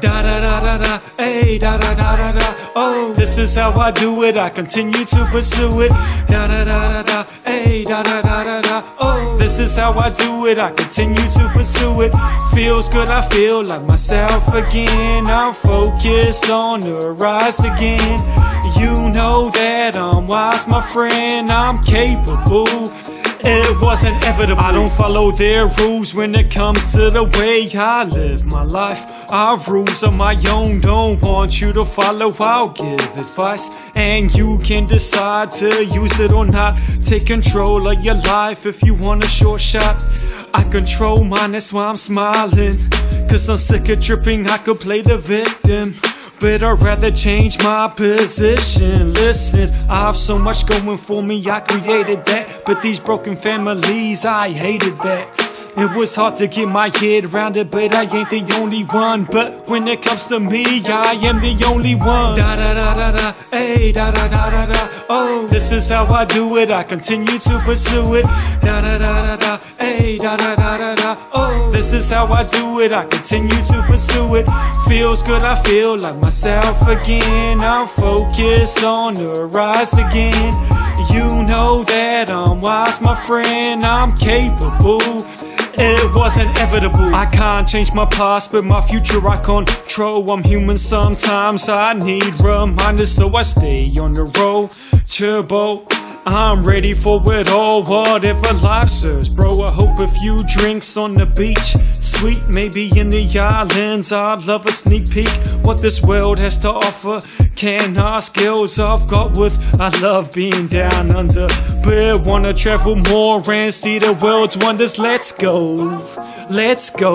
da da, da da da, hey da da da da da. Oh, this is how I do it. I continue to pursue it. Da da da da da, hey da da da da da. Oh, this is how I do it. I continue to pursue it. Feels good. I feel like myself again. I'm focused on the rise again. You know that I'm wise, my friend. I'm capable. It wasn't inevitable. I don't follow their rules when it comes to the way I live my life. I have rules of my own, don't want you to follow. I'll give advice, and you can decide to use it or not. Take control of your life if you want a short shot. I control mine, that's why I'm smiling. Cause I'm sick of tripping, I could play the victim. But I'd rather change my position. Listen, I have so much going for me, I created that. But these broken families, I hated that. It was hard to get my head around it, but I ain't the only one. But when it comes to me, I am the only one. Da da da da da, hey da da da da da. Oh, this is how I do it. I continue to pursue it. Da da da da da, hey da da da da da. Oh, this is how I do it. I continue to pursue it. Feels good. I feel like myself again. I'm focused on the rise again. You know that I'm wise, my friend. I'm capable. It was inevitable. I can't change my past, but my future I control. I'm human sometimes. I need reminders, so I stay on the road. Turbo. I'm ready for it all, whatever life serves, bro. I hope a few drinks on the beach, sweet, maybe in the islands. I'd love a sneak peek what this world has to offer. Can our skills I've got with? I love being down under, but wanna travel more and see the world's wonders. Let's go, let's go.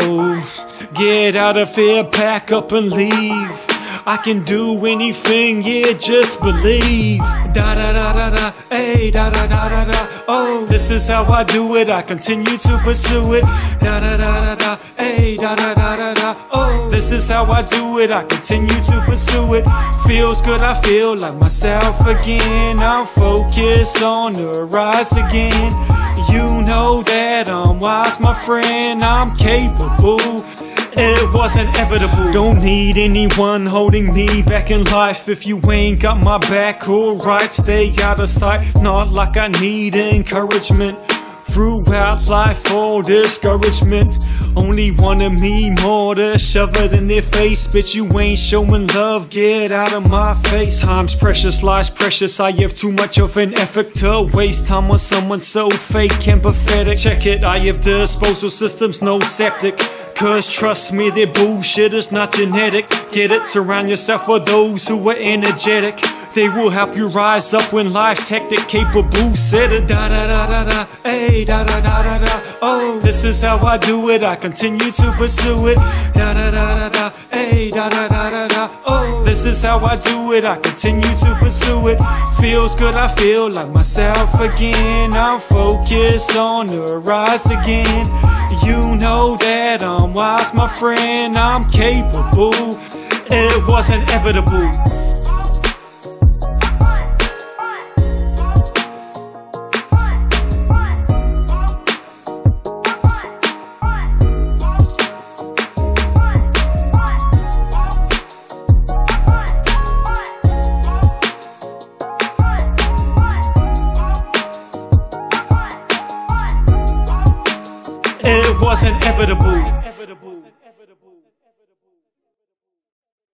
Get out of here, pack up and leave. I can do anything, yeah, just believe. Da da da da da, hey, da da da da da. Oh, this is how I do it. I continue to pursue it. Da da da da da, hey, da da da da da. Oh, this is how I do it. I continue to pursue it. Feels good, I feel like myself again. I'm focused on the rise again. You know that I'm wise, my friend. I'm capable. It was inevitable. Don't need anyone holding me back in life. If you ain't got my back, alright, stay out of sight. Not like I need encouragement. Throughout life, all discouragement. Only wanted me more to shove it in their face. Bitch, you ain't showing love, get out of my face. Time's precious, life's precious. I have too much of an effort to waste time on someone so fake and pathetic. Check it, I have disposal systems, no septic. Cause trust me, their bullshit is not genetic. Get it? Surround yourself with those who are energetic. They will help you rise up when life's hectic, capable, said it. Da da da da da, hey, da da da da da. Oh, this is how I do it. I continue to pursue it. Da da da da da, hey, da da da da da. Oh, this is how I do it. I continue to pursue it. Feels good, I feel like myself again. I'm focused on the rise again. You know that I'm wise, my friend. I'm capable. It was inevitable. Was inevitable.